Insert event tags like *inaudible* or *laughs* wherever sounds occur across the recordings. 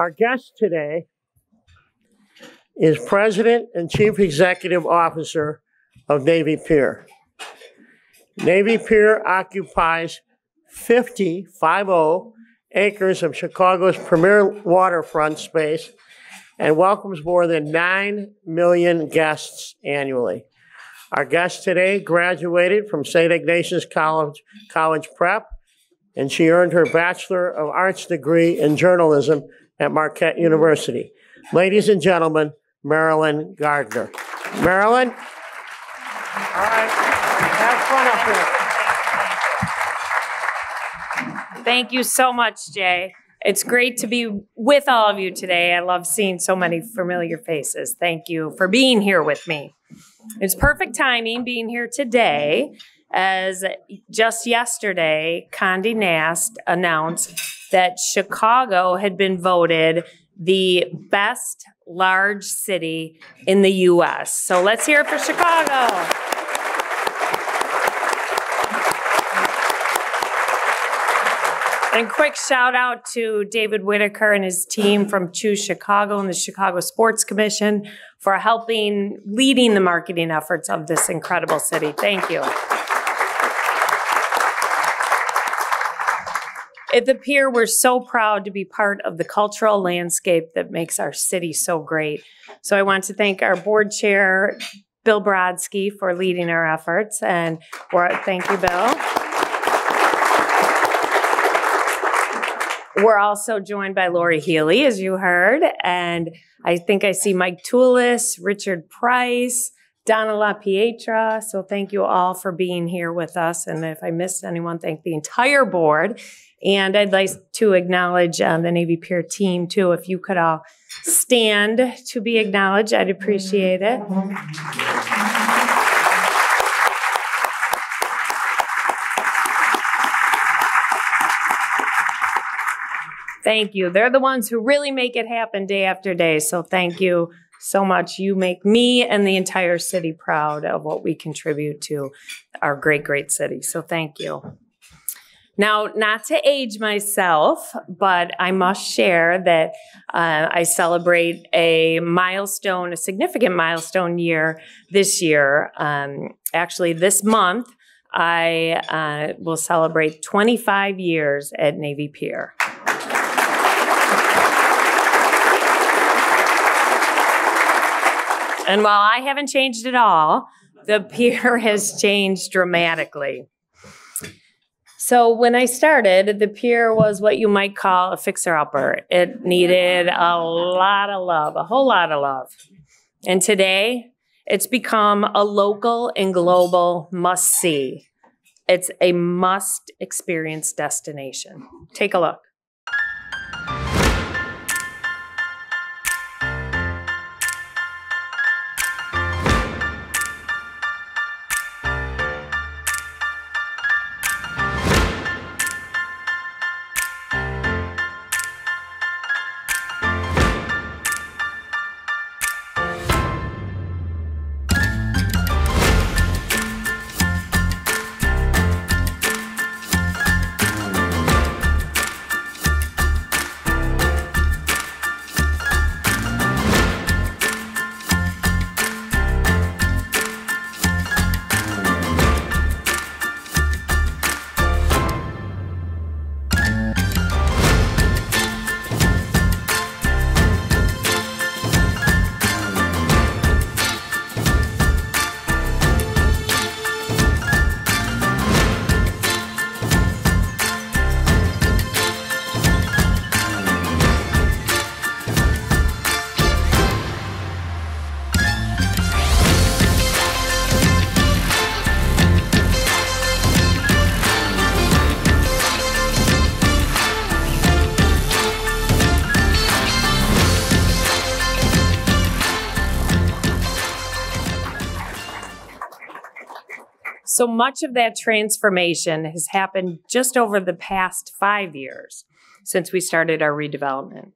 Our guest today is President and Chief Executive Officer of Navy Pier. Navy Pier occupies 50, 50 acres of Chicago's premier waterfront space and welcomes more than 9 million guests annually. Our guest today graduated from St. Ignatius College, College Prep, and she earned her Bachelor of Arts degree in journalism at Marquette University. Ladies and gentlemen, Marilynn Gardner. Marilynn? All right, have fun up here. Thank you so much, Jay. It's great to be with all of you today. I love seeing so many familiar faces. Thank you for being here with me. It's perfect timing being here today as just yesterday, Condé Nast announced that Chicago had been voted the best large city in the US. So let's hear it for Chicago. And quick shout out to David Whitaker and his team from Choose Chicago and the Chicago Sports Commission for helping leading the marketing efforts of this incredible city. Thank you. At the Pier, we're so proud to be part of the cultural landscape that makes our city so great. So I want to thank our board chair, Bill Brodsky, for leading our efforts. And thank you, Bill. We're also joined by Lori Healy, as you heard, and I think I see Mike Toulis, Richard Price, Donna LaPietra. So thank you all for being here with us. And if I missed anyone, thank the entire board. And I'd like to acknowledge um, the Navy Pier team too. If you could all stand to be acknowledged, I'd appreciate it. Thank you. They're the ones who really make it happen day after day. So thank you so much. You make me and the entire city proud of what we contribute to our great, great city. So thank you. Now, not to age myself, but I must share that uh, I celebrate a milestone, a significant milestone year this year. Um, actually, this month, I uh, will celebrate 25 years at Navy Pier. And while I haven't changed at all, the *laughs* pier has changed dramatically. So when I started, the pier was what you might call a fixer-upper. It needed a lot of love, a whole lot of love. And today, it's become a local and global must-see. It's a must-experience destination. Take a look. So much of that transformation has happened just over the past five years since we started our redevelopment.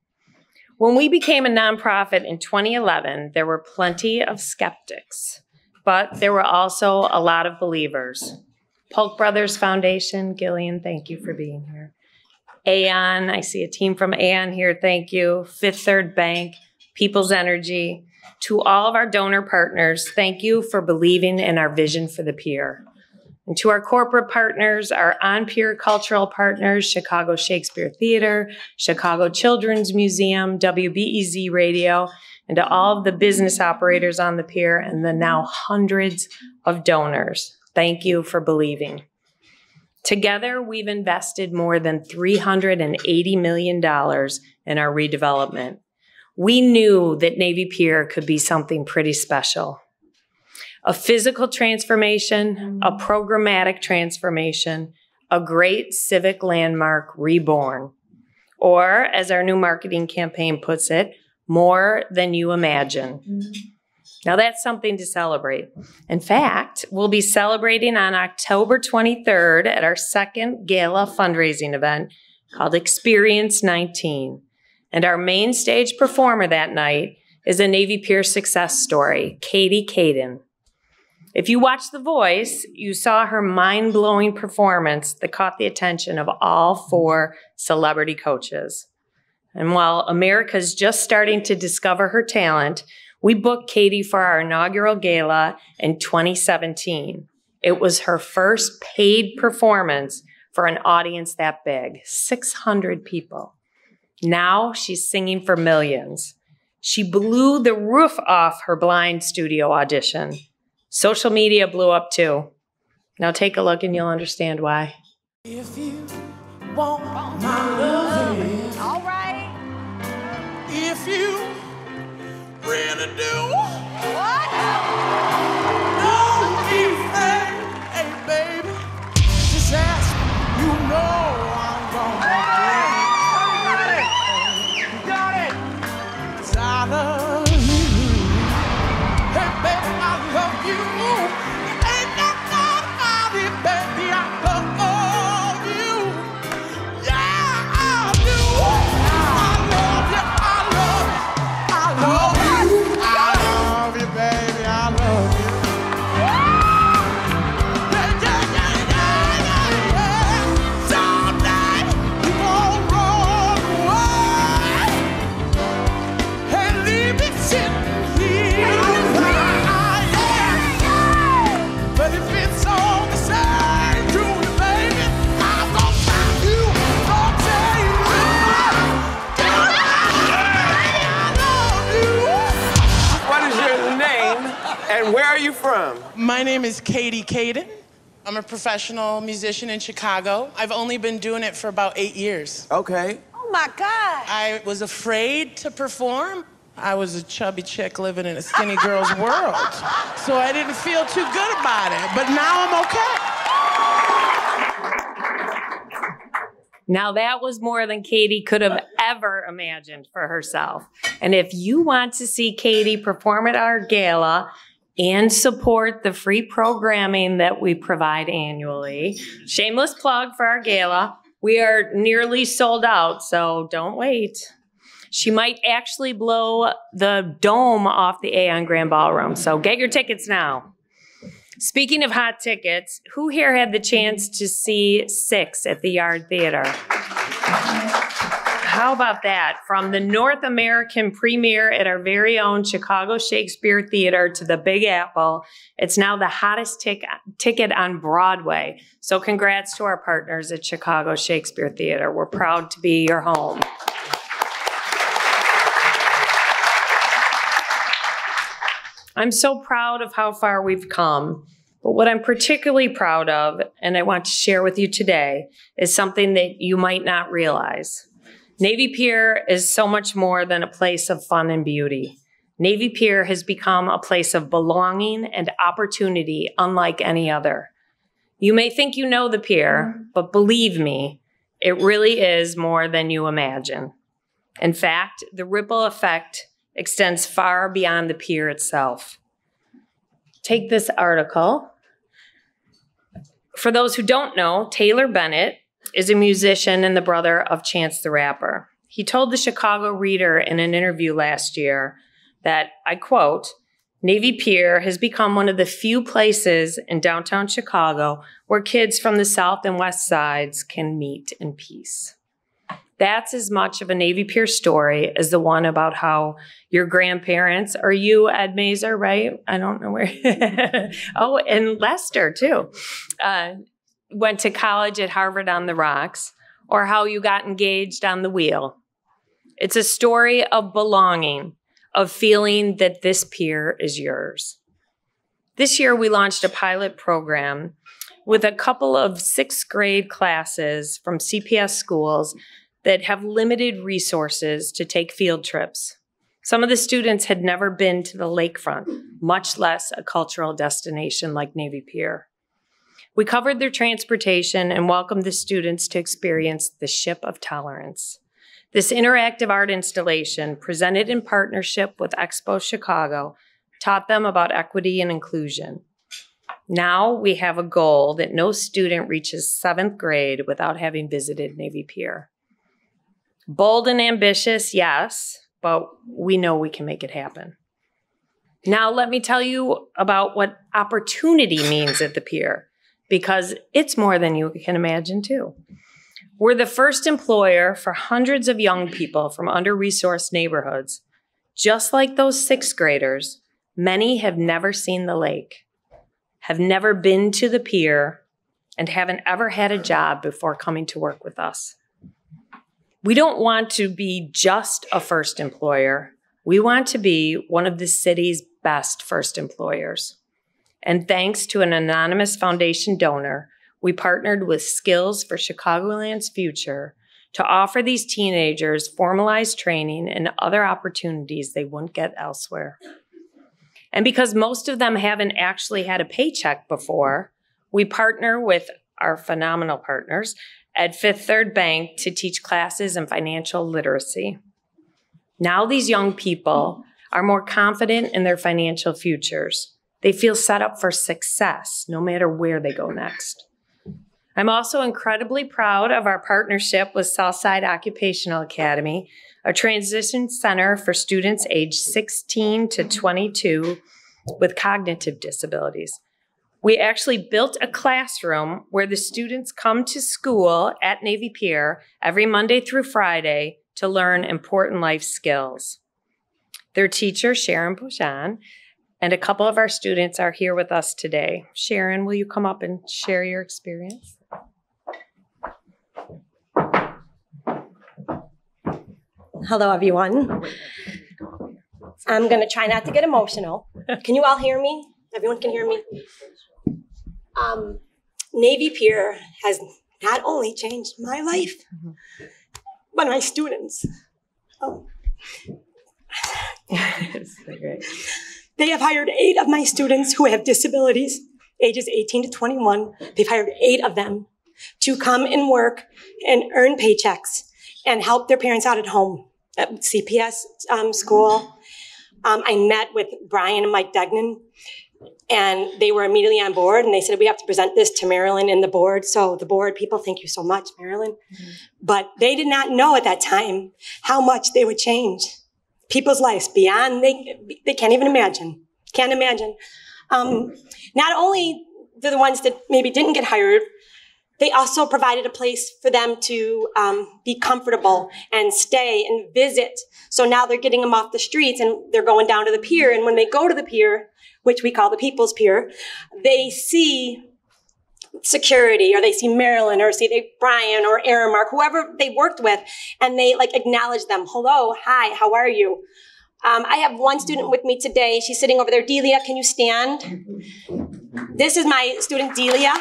When we became a nonprofit in 2011, there were plenty of skeptics, but there were also a lot of believers. Polk Brothers Foundation, Gillian, thank you for being here. Aon, I see a team from Aon here, thank you. Fifth Third Bank, People's Energy. To all of our donor partners, thank you for believing in our vision for the pier. And to our corporate partners, our on pier cultural partners, Chicago Shakespeare Theater, Chicago Children's Museum, WBEZ Radio, and to all of the business operators on the pier and the now hundreds of donors, thank you for believing. Together, we've invested more than $380 million in our redevelopment. We knew that Navy Pier could be something pretty special a physical transformation, a mm. programmatic transformation, a great civic landmark reborn. Or, as our new marketing campaign puts it, more than you imagine. Mm. Now, that's something to celebrate. In fact, we'll be celebrating on October 23rd at our second gala fundraising event called Experience 19. And our main stage performer that night is a Navy Pier success story, Katie Kadan. If you watched The Voice, you saw her mind blowing performance that caught the attention of all four celebrity coaches. And while America's just starting to discover her talent, we booked Katie for our inaugural gala in 2017. It was her first paid performance for an audience that big 600 people. Now she's singing for millions. She blew the roof off her blind studio audition. Social media blew up too. Now take a look and you'll understand why. If you want my loving, All right. if you really do, What? Professional musician in Chicago. I've only been doing it for about eight years. Okay. Oh my God. I was afraid to perform. I was a chubby chick living in a skinny girl's *laughs* world. So I didn't feel too good about it. But now I'm okay. Now, that was more than Katie could have ever imagined for herself. And if you want to see Katie perform at our gala and support the free programming that we provide annually, shameless plug for our gala, we are nearly sold out, so don't wait. She might actually blow the dome off the Aon Grand Ballroom, so get your tickets now. Speaking of hot tickets, who here had the chance to see Six at the Yard Theater? How about that? From the North American premiere at our very own Chicago Shakespeare Theater to the Big Apple, it's now the hottest tic- ticket on Broadway. So, congrats to our partners at Chicago Shakespeare Theater. We're proud to be your home. I'm so proud of how far we've come. But what I'm particularly proud of, and I want to share with you today, is something that you might not realize. Navy Pier is so much more than a place of fun and beauty. Navy Pier has become a place of belonging and opportunity unlike any other. You may think you know the pier, mm-hmm. but believe me, it really is more than you imagine. In fact, the ripple effect extends far beyond the pier itself. Take this article. For those who don't know, Taylor Bennett is a musician and the brother of Chance the Rapper. He told the Chicago Reader in an interview last year that, I quote, Navy Pier has become one of the few places in downtown Chicago where kids from the South and West sides can meet in peace. That's as much of a Navy Pier story as the one about how your grandparents, or you, Ed Mazer, right? I don't know where. *laughs* oh, and Lester, too, uh, went to college at Harvard on the Rocks, or how you got engaged on the wheel. It's a story of belonging, of feeling that this pier is yours. This year, we launched a pilot program with a couple of sixth grade classes from CPS schools that have limited resources to take field trips. Some of the students had never been to the lakefront, much less a cultural destination like Navy Pier. We covered their transportation and welcomed the students to experience the Ship of Tolerance. This interactive art installation, presented in partnership with Expo Chicago, taught them about equity and inclusion. Now we have a goal that no student reaches seventh grade without having visited Navy Pier. Bold and ambitious, yes, but we know we can make it happen. Now, let me tell you about what opportunity means at the pier, because it's more than you can imagine, too. We're the first employer for hundreds of young people from under resourced neighborhoods. Just like those sixth graders, many have never seen the lake, have never been to the pier, and haven't ever had a job before coming to work with us. We don't want to be just a first employer. We want to be one of the city's best first employers. And thanks to an anonymous foundation donor, we partnered with Skills for Chicagoland's Future to offer these teenagers formalized training and other opportunities they wouldn't get elsewhere. And because most of them haven't actually had a paycheck before, we partner with our phenomenal partners at Fifth Third Bank to teach classes in financial literacy. Now, these young people are more confident in their financial futures. They feel set up for success no matter where they go next. I'm also incredibly proud of our partnership with Southside Occupational Academy, a transition center for students aged 16 to 22 with cognitive disabilities. We actually built a classroom where the students come to school at Navy Pier every Monday through Friday to learn important life skills. Their teacher, Sharon Bouchan, and a couple of our students are here with us today. Sharon, will you come up and share your experience? Hello, everyone. I'm going to try not to get emotional. Can you all hear me? Everyone can hear me? Um, Navy Pier has not only changed my life, but my students. Oh. *laughs* They have hired eight of my students who have disabilities, ages 18 to 21. They've hired eight of them to come and work and earn paychecks and help their parents out at home at CPS um, school. Um, I met with Brian and Mike Degnan, and they were immediately on board. And they said we have to present this to Marilynn and the board. So the board people, thank you so much, Marilynn. Mm-hmm. But they did not know at that time how much they would change people's lives beyond they they can't even imagine. Can't imagine. Um, not only the ones that maybe didn't get hired they also provided a place for them to um, be comfortable and stay and visit. So now they're getting them off the streets and they're going down to the pier. And when they go to the pier, which we call the People's Pier, they see security or they see Marilynn or see they, Brian or Aramark, whoever they worked with, and they like acknowledge them. Hello, hi, how are you? Um, I have one student with me today. She's sitting over there. Delia, can you stand? This is my student Delia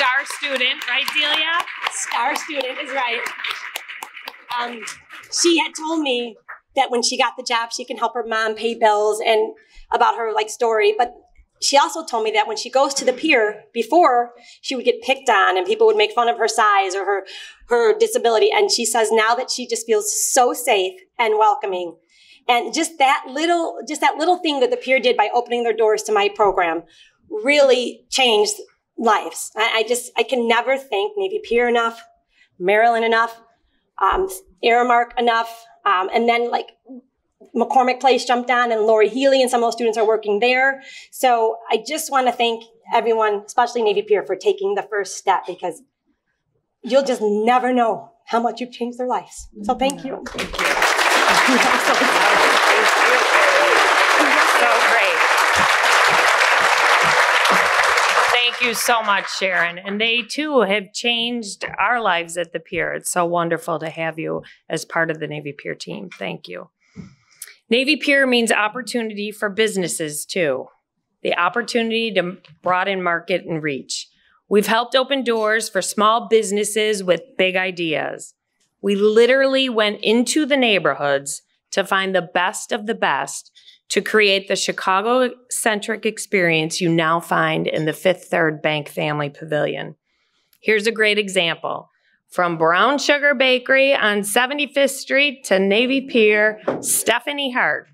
star student, right, Delia? Star student is right. Um, she had told me that when she got the job, she can help her mom pay bills and about her like story. But she also told me that when she goes to the pier, before she would get picked on and people would make fun of her size or her her disability. And she says now that she just feels so safe and welcoming. And just that little, just that little thing that the pier did by opening their doors to my program really changed lives. I, I, just, I can never thank Navy Pier enough, Marilynn enough, um, Aramark enough, um, and then like McCormick Place jumped on and Lori Healy and some of those students are working there. So I just want to thank everyone, especially Navy Pier, for taking the first step because you'll just never know how much you've changed their lives. So thank you. *laughs* So great. Thank you so much, Sharon. And they too have changed our lives at the pier. It's so wonderful to have you as part of the Navy Pier team. Thank you. Navy Pier means opportunity for businesses too. The opportunity to broaden market and reach. We've helped open doors for small businesses with big ideas. We literally went into the neighborhoods to find the best of the best to create the Chicago centric experience you now find in the Fifth Third Bank Family Pavilion. Here's a great example. From Brown Sugar Bakery on 75th Street to Navy Pier, Stephanie Hart.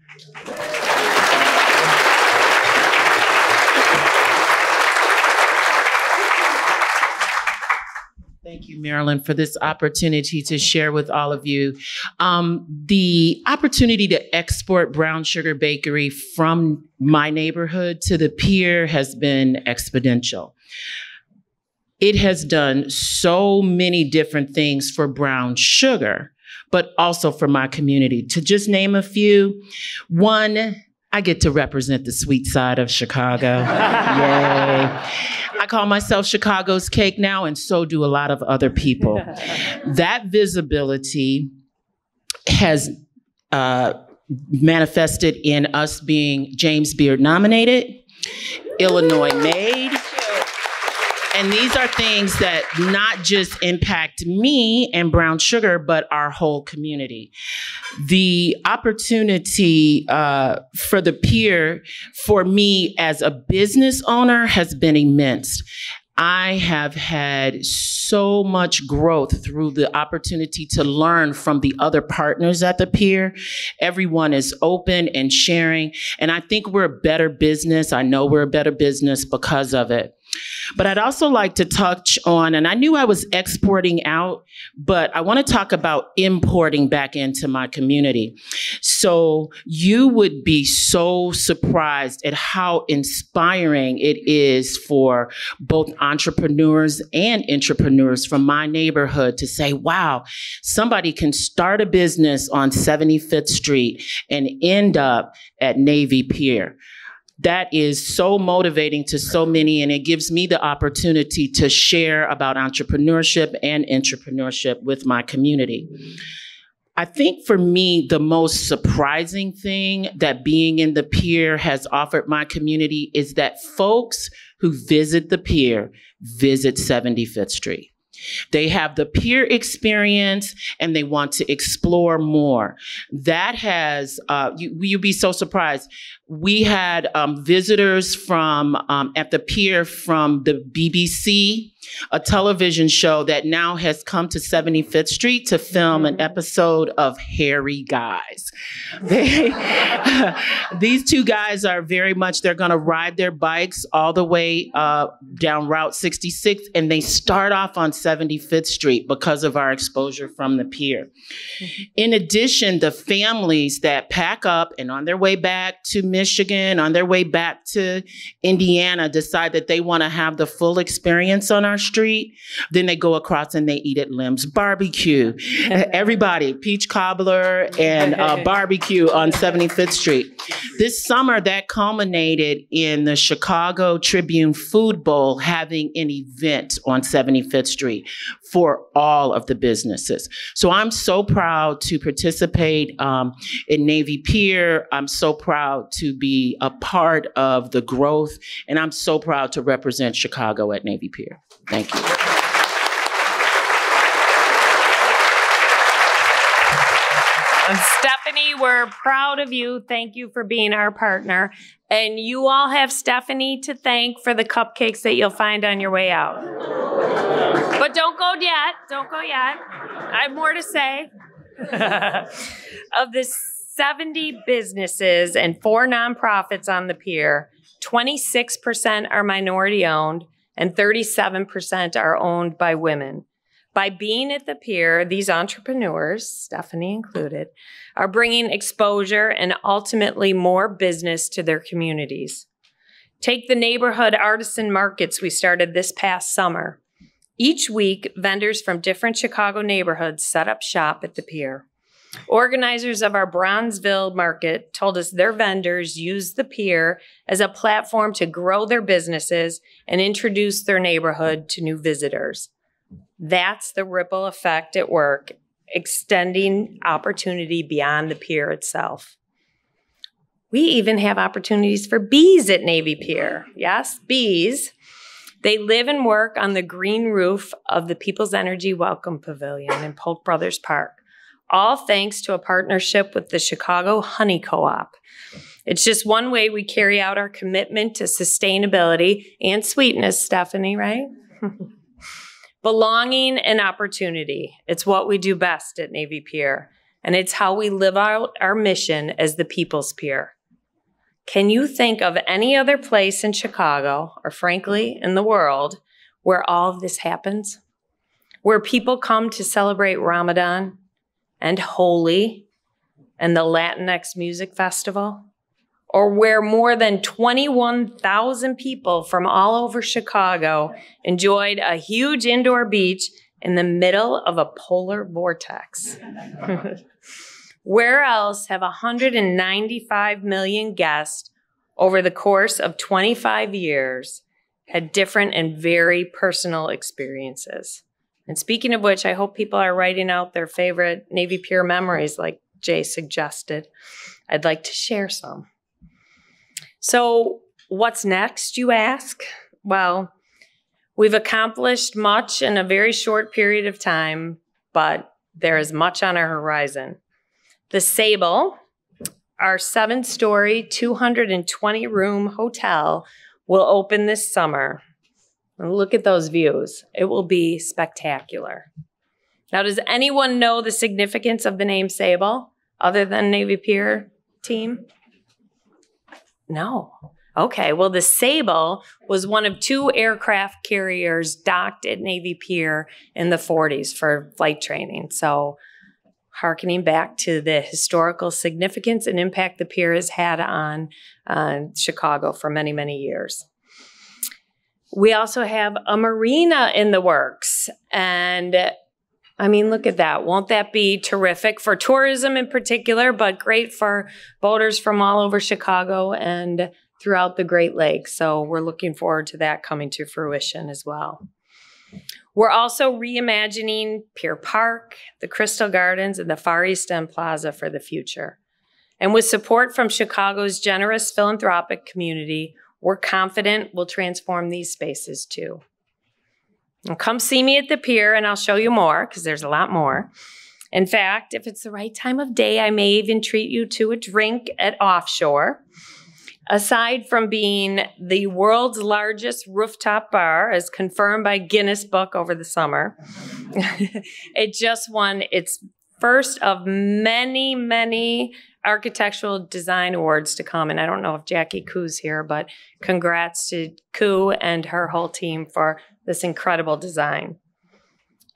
Thank you, Marilynn, for this opportunity to share with all of you. Um, the opportunity to export Brown Sugar Bakery from my neighborhood to the pier has been exponential. It has done so many different things for Brown Sugar, but also for my community. To just name a few, one, I get to represent the sweet side of Chicago. *laughs* Yay. I call myself Chicago's cake now, and so do a lot of other people. *laughs* that visibility has uh, manifested in us being James Beard nominated, Illinois made. And these are things that not just impact me and Brown Sugar, but our whole community. The opportunity uh, for the pier for me as a business owner has been immense. I have had so much growth through the opportunity to learn from the other partners at the pier. Everyone is open and sharing. And I think we're a better business. I know we're a better business because of it. But I'd also like to touch on, and I knew I was exporting out, but I want to talk about importing back into my community. So you would be so surprised at how inspiring it is for both entrepreneurs and entrepreneurs from my neighborhood to say, wow, somebody can start a business on 75th Street and end up at Navy Pier that is so motivating to so many and it gives me the opportunity to share about entrepreneurship and entrepreneurship with my community. I think for me, the most surprising thing that being in the pier has offered my community is that folks who visit the pier visit 75th Street. They have the pier experience and they want to explore more. That has, uh, you, you'd be so surprised. We had um, visitors from um, at the pier from the BBC, a television show that now has come to 75th Street to film an episode of Hairy Guys. *laughs* They, *laughs* these two guys are very much, they're going to ride their bikes all the way uh, down Route 66, and they start off on 75th Street because of our exposure from the pier. In addition, the families that pack up and on their way back to Michigan, on their way back to Indiana, decide that they want to have the full experience on our street, then they go across and they eat at Lem's Barbecue. *laughs* Everybody, peach cobbler and uh, *laughs* barbecue on 75th Street. This summer, that culminated in the Chicago Tribune Food Bowl having an event on 75th Street for all of the businesses. So I'm so proud to participate um, in Navy Pier. I'm so proud to be a part of the growth, and I'm so proud to represent Chicago at Navy Pier. Thank you. Uh, Stephanie, we're proud of you. Thank you for being our partner. And you all have Stephanie to thank for the cupcakes that you'll find on your way out. But don't go yet. Don't go yet. I have more to say. *laughs* of the 70 businesses and four nonprofits on the pier, 26% are minority owned and 37% are owned by women. By being at the pier, these entrepreneurs, Stephanie included, are bringing exposure and ultimately more business to their communities. Take the neighborhood artisan markets we started this past summer. Each week, vendors from different Chicago neighborhoods set up shop at the pier. Organizers of our Bronzeville market told us their vendors use the pier as a platform to grow their businesses and introduce their neighborhood to new visitors. That's the ripple effect at work, extending opportunity beyond the pier itself. We even have opportunities for bees at Navy Pier. Yes, bees. They live and work on the green roof of the People's Energy Welcome Pavilion in Polk Brothers Park, all thanks to a partnership with the Chicago Honey Co op. It's just one way we carry out our commitment to sustainability and sweetness, Stephanie, right? *laughs* Belonging and opportunity. It's what we do best at Navy Pier, and it's how we live out our mission as the People's Pier. Can you think of any other place in Chicago, or frankly, in the world, where all of this happens? Where people come to celebrate Ramadan and Holi and the Latinx Music Festival? Or where more than 21,000 people from all over Chicago enjoyed a huge indoor beach in the middle of a polar vortex? *laughs* Where else have 195 million guests over the course of 25 years had different and very personal experiences? And speaking of which, I hope people are writing out their favorite Navy Pier memories, like Jay suggested. I'd like to share some. So, what's next, you ask? Well, we've accomplished much in a very short period of time, but there is much on our horizon. The Sable, our seven story, 220 room hotel, will open this summer. Look at those views. It will be spectacular. Now, does anyone know the significance of the name Sable other than Navy Pier team? No. Okay, well, the Sable was one of two aircraft carriers docked at Navy Pier in the 40s for flight training. So, harkening back to the historical significance and impact the pier has had on uh, Chicago for many, many years. We also have a marina in the works. And I mean, look at that. Won't that be terrific for tourism in particular, but great for boaters from all over Chicago and throughout the Great Lakes? So we're looking forward to that coming to fruition as well. We're also reimagining Pier Park, the Crystal Gardens, and the Far East End Plaza for the future. And with support from Chicago's generous philanthropic community, we're confident we'll transform these spaces too. And come see me at the pier and I'll show you more because there's a lot more. In fact, if it's the right time of day, I may even treat you to a drink at Offshore. Aside from being the world's largest rooftop bar, as confirmed by Guinness Book over the summer, *laughs* it just won its first of many, many architectural design awards to come. And I don't know if Jackie Koo's here, but congrats to Koo and her whole team for this incredible design.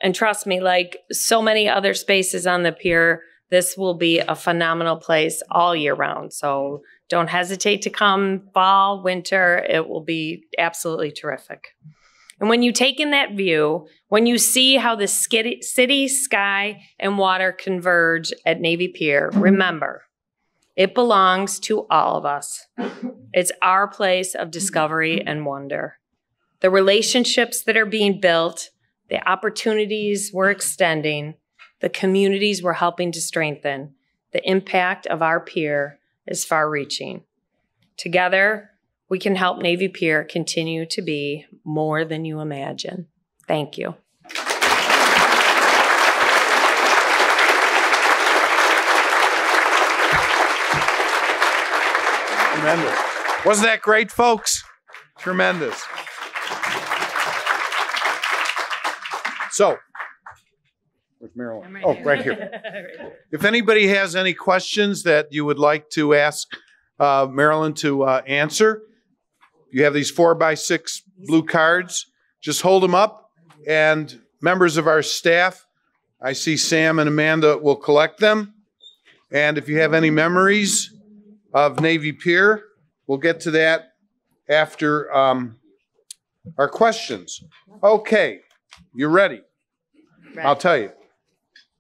And trust me, like so many other spaces on the pier, this will be a phenomenal place all year round. So don't hesitate to come fall, winter. It will be absolutely terrific. And when you take in that view, when you see how the city, sky, and water converge at Navy Pier, remember, it belongs to all of us. It's our place of discovery and wonder. The relationships that are being built, the opportunities we're extending, the communities we're helping to strengthen, the impact of our pier is far reaching. Together, we can help Navy Pier continue to be more than you imagine. Thank you. Tremendous. Wasn't that great, folks? Tremendous. So, Where's Marilynn? right oh, *laughs* right here. if anybody has any questions that you would like to ask uh, Marilynn to uh, answer, you have these four by six blue cards. Just hold them up, and members of our staff, I see Sam and Amanda will collect them. And if you have any memories of Navy Pier, we'll get to that after um, our questions. Okay, you're ready. I'll tell you,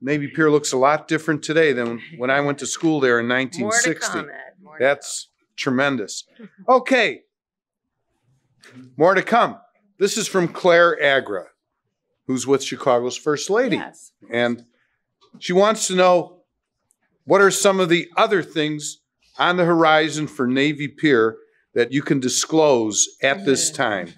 Navy Pier looks a lot different today than when I went to school there in More to 1960. come, Ed. More to That's tremendous. Okay. More to come. This is from Claire Agra, who's with Chicago's First Lady. Yes. And she wants to know what are some of the other things on the horizon for Navy Pier that you can disclose at this time?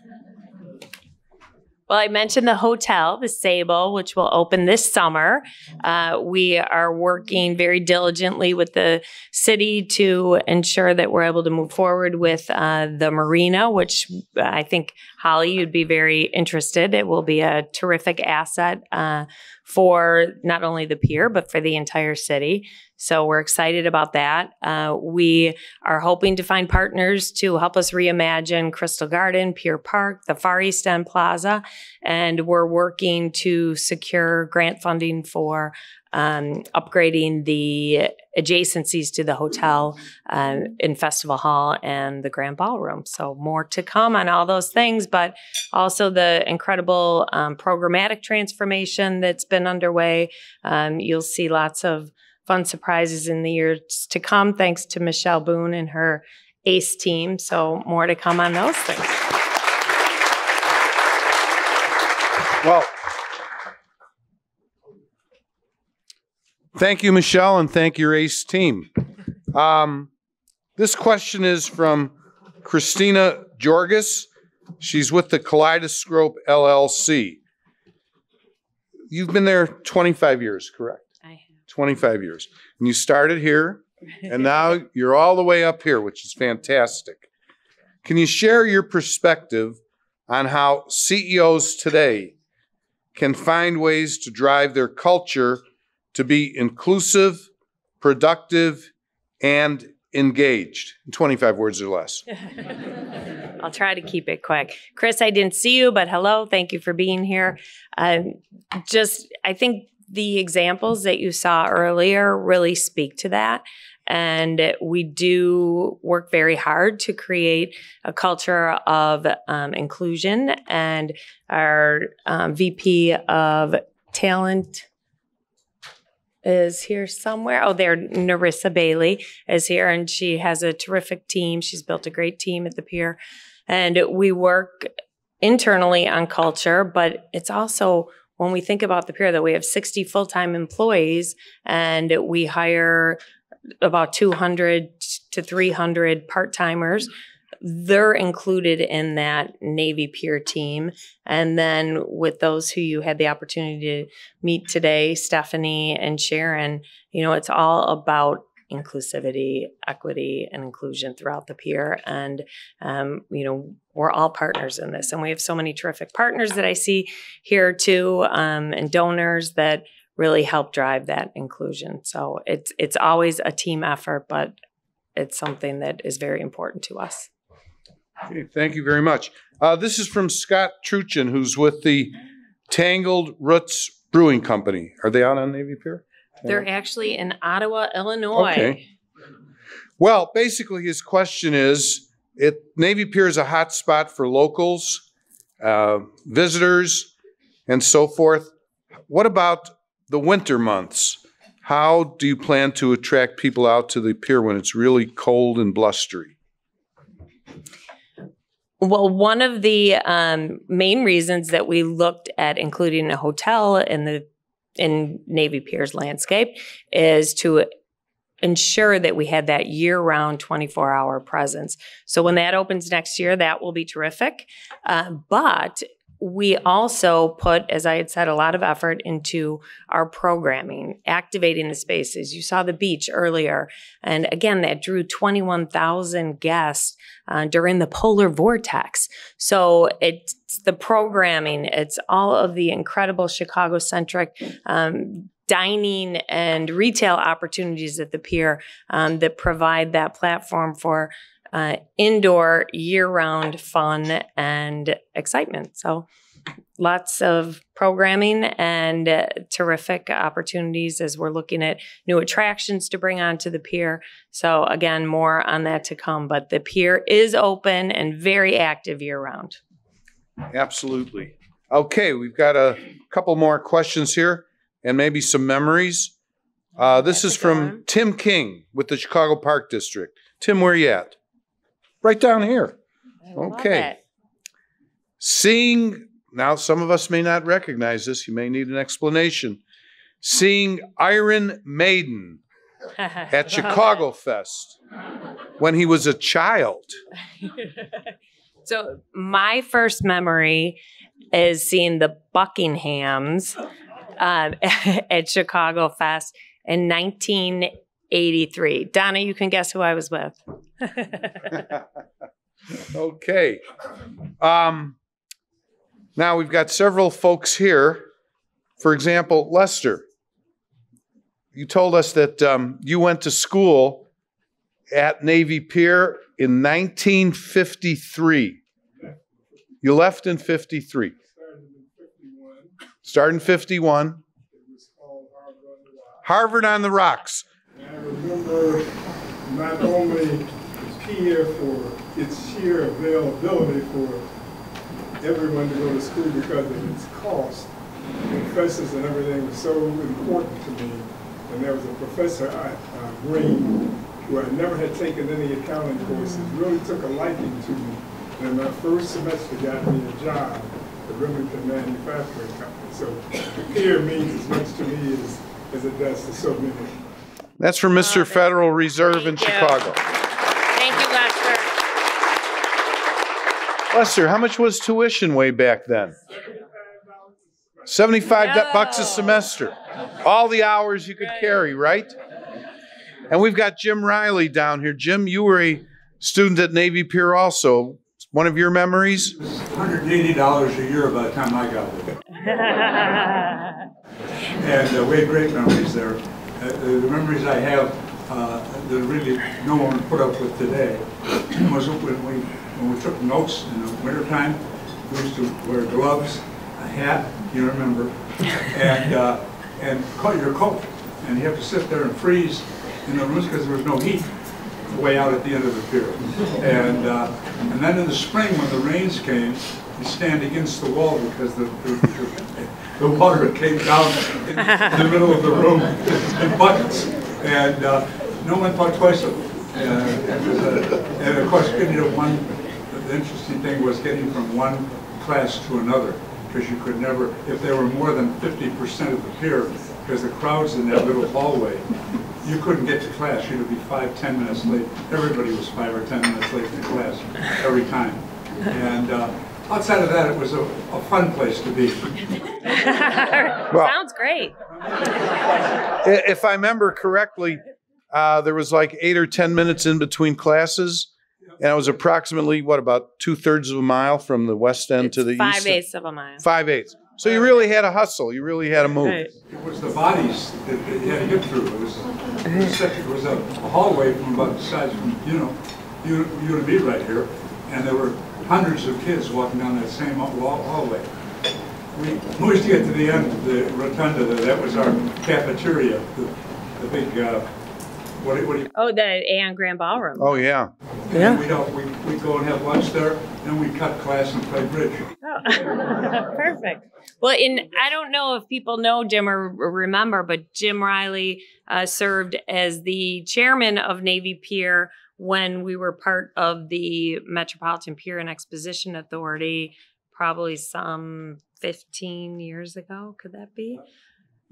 Well, I mentioned the hotel, the Sable, which will open this summer. Uh, we are working very diligently with the city to ensure that we're able to move forward with uh, the marina, which I think Holly, you'd be very interested. It will be a terrific asset uh, for not only the pier but for the entire city. So we're excited about that. Uh, we are hoping to find partners to help us reimagine Crystal Garden, Pier Park, the Far East End Plaza, and we're working to secure grant funding for um, upgrading the adjacencies to the hotel um, in Festival Hall and the Grand Ballroom. So more to come on all those things, but also the incredible um, programmatic transformation that's been underway. Um, you'll see lots of fun surprises in the years to come, thanks to Michelle Boone and her ACE team. So more to come on those things. Well, thank you, Michelle, and thank your ACE team. Um, this question is from Christina Jorgis. She's with the Kaleidoscope LLC. You've been there 25 years, correct? I have. 25 years. And you started here, and *laughs* now you're all the way up here, which is fantastic. Can you share your perspective on how CEOs today can find ways to drive their culture to be inclusive, productive, and engaged? In 25 words or less. *laughs* I'll try to keep it quick. Chris, I didn't see you, but hello. Thank you for being here. Um, just, I think the examples that you saw earlier really speak to that. And we do work very hard to create a culture of um, inclusion. And our um, VP of talent is here somewhere. Oh, there, Narissa Bailey is here, and she has a terrific team. She's built a great team at the pier. And we work internally on culture, but it's also when we think about the pier that we have 60 full-time employees and we hire about 200 to 300 part-timers they're included in that navy pier team. And then with those who you had the opportunity to meet today stephanie and sharon you know it's all about inclusivity equity and inclusion throughout the pier and um, you know we're all partners in this and we have so many terrific partners that i see here too um, and donors that really help drive that inclusion so it's it's always a team effort but it's something that is very important to us Okay, thank you very much. Uh, this is from Scott Truchin, who's with the Tangled Roots Brewing Company. Are they out on Navy Pier? They're actually in ottawa illinois Okay. Well, basically, his question is: It Navy Pier is a hot spot for locals, uh, visitors, and so forth. What about the winter months? How do you plan to attract people out to the pier when it's really cold and blustery? Well, one of the um, main reasons that we looked at including a hotel in the in Navy Pier's landscape is to ensure that we had that year-round 24-hour presence. So when that opens next year, that will be terrific. Uh, but we also put, as I had said, a lot of effort into our programming, activating the spaces. You saw the beach earlier. And again, that drew 21,000 guests uh, during the polar vortex. So it's the programming, it's all of the incredible Chicago centric um, dining and retail opportunities at the pier um, that provide that platform for uh, indoor year round fun and excitement. So lots of programming and uh, terrific opportunities as we're looking at new attractions to bring onto the pier. So again, more on that to come, but the pier is open and very active year round. Absolutely. Okay, we've got a couple more questions here and maybe some memories. Uh, this is from Tim King with the Chicago Park District. Tim, where are you at? Right down here. Love Okay. Seeing, now some of us may not recognize this, you may need an explanation. Seeing Iron Maiden at *laughs* Chicago Fest when he was a child. *laughs* So my first memory is seeing the Buckinghams um, *laughs* at Chicago Fest in 1983. Donna, you can guess who I was with. *laughs* Okay. Um, now we've got several folks here. For example, Lester, you told us that um, you went to school at Navy Pier in 1953. You left in 53. Started in 51. Harvard on the Rocks. I remember not only the pier for its sheer availability for everyone to go to school because of its cost. Professors and everything was so important to me. And there was a professor, uh, uh, Green, who I never had taken any accounting courses, really took a liking to me. And my first semester got me a job at Remington Manufacturing Company. So the means as much to me as, as it does to so many. That's from Mr. Federal Reserve in you. Chicago. Thank you, Lester. Lester, how much was tuition way back then? 75 du- bucks a semester. All the hours you could carry, right? And we've got Jim Riley down here. Jim, you were a student at Navy Pier also. One of your memories? $180 a year by the time I got there. *laughs* And uh, we had great memories there. Uh, The the memories I have uh, that really no one would put up with today *clears throat* was when we, when we took notes in the wintertime, we used to wear gloves, a hat, you remember, *laughs* and, uh, and cut your coat. And you have to sit there and freeze in the rooms because there was no heat way out at the end of the pier. And, uh, and then in the spring, when the rains came, you stand against the wall because the, the, the, the water came down in the middle of the room in buckets. And uh, no one thought twice of it. Uh, and of course, getting to one, the interesting thing was getting from one class to another because you could never, if there were more than 50% of the pier, because the crowds in that little hallway, you couldn't get to class. You'd be five, ten minutes late. Everybody was five or 10 minutes late to class every time. And uh, outside of that, it was a, a fun place to be. *laughs* Sounds great. If I remember correctly, uh, there was like eight or 10 minutes in between classes. And it was approximately, what, about two thirds of a mile from the west end to the east? Five eighths of a mile. Five eighths. So you really had a hustle. You really had to move. Right. It was the bodies that that you had to get through. It was, it was such, it was a hallway from about the size from, you know, you, you and me right here, and there were hundreds of kids walking down that same hallway. We, we used to get to the end of the rotunda, there. that was our cafeteria, the, the big, uh, what, do- what do you, Oh, the Aon Grand Ballroom. Oh, yeah. and we'd, all- we, we'd go and have lunch there, then we'd cut class and play bridge. Oh, *laughs* perfect. Well, in I don't know if people know Jim or remember, but Jim Riley uh, served as the chairman of Navy Pier when we were part of the Metropolitan Pier and Exposition Authority, probably some 15 years ago. Could that be?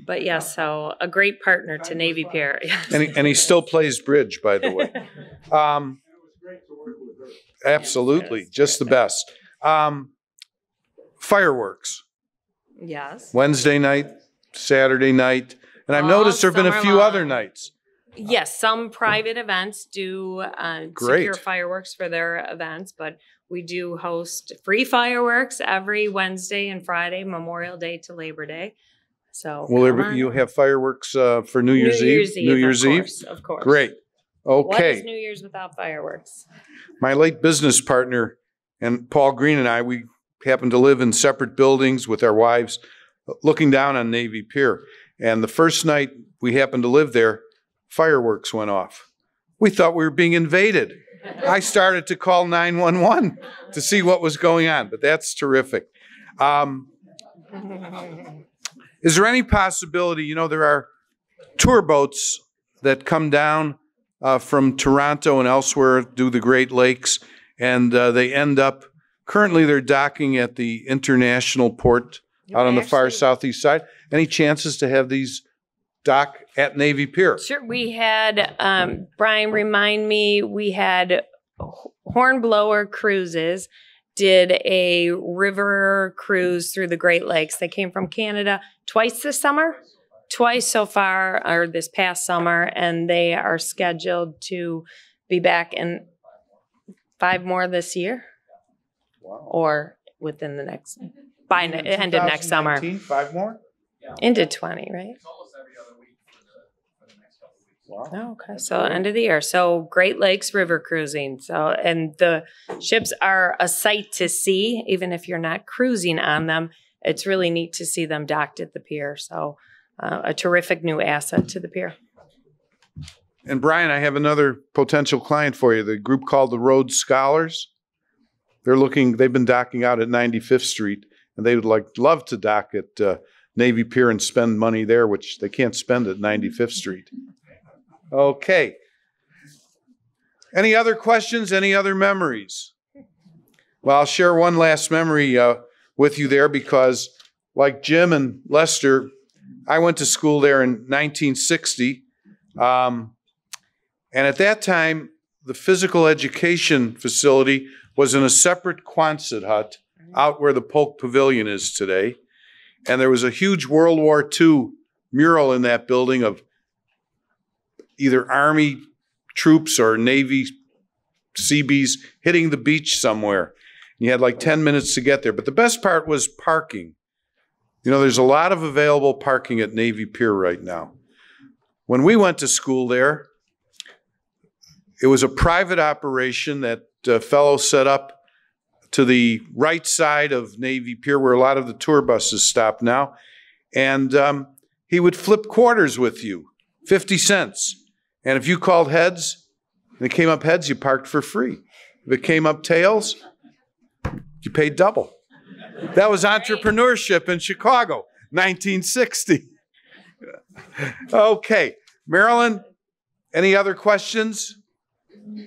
But yes, so a great partner to Navy Pier. And he, and he still plays bridge, by the way. *laughs* Um, absolutely, just the best. Um, fireworks, yes. Wednesday night, Saturday night. And I've All noticed there have been a few long. other nights. Yes, some private events do uh, Great. secure fireworks for their events, but we do host free fireworks every Wednesday and Friday, Memorial Day to Labor Day. So Will there be, you have fireworks uh, for New New Year's, Year's Eve? New Eve, of Year's Eve? course, of course. Great. Okay. What is. New Year's without fireworks? My late business partner and Paul Green and I, we happened to live in separate buildings with our wives, looking down on Navy Pier. And the first night we happened to live there, fireworks went off. We thought we were being invaded. I started to call 911 to see what was going on, but that's terrific. Um, Is there any possibility, you know, there are tour boats that come down uh, from Toronto and elsewhere, do the Great Lakes, and uh, they end up, currently they're docking at the international port out on the far southeast side. Any chances to have these dock at Navy Pier? Sure, we had, um, Brian, remind me, we had H- Hornblower Cruises did a river cruise through the Great Lakes. They came from Canada twice this summer, twice so far, or this past summer, and they are scheduled to be back in five more this year or within the next, by the end of next summer. Five more? Into 20, right? Oh, okay. So end of the year. So Great Lakes River cruising. So and the ships are a sight to see, even if you're not cruising on them. It's really neat to see them docked at the pier. So uh, a terrific new asset to the pier. And Brian, I have another potential client for you. The group called the Road Scholars. They're looking. They've been docking out at 95th Street, and they would like love to dock at uh, Navy Pier and spend money there, which they can't spend at 95th Street. Okay. Any other questions? Any other memories? Well, I'll share one last memory uh, with you there because, like Jim and Lester, I went to school there in 1960. Um, and at that time, the physical education facility was in a separate Quonset hut out where the Polk Pavilion is today. And there was a huge World War II mural in that building of either Army troops or Navy CBs hitting the beach somewhere. You had like 10 minutes to get there. But the best part was parking. You know, there's a lot of available parking at Navy Pier right now. When we went to school there, it was a private operation that a fellow set up to the right side of Navy Pier, where a lot of the tour buses stop now. And um, he would flip quarters with you, 50 cents. And if you called heads and it came up heads, you parked for free. If it came up tails, you paid double. That was entrepreneurship in Chicago, 1960. *laughs* okay. Marilynn, any other questions?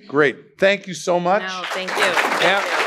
Great. Thank you so much. No, thank you. Thank Yeah. you.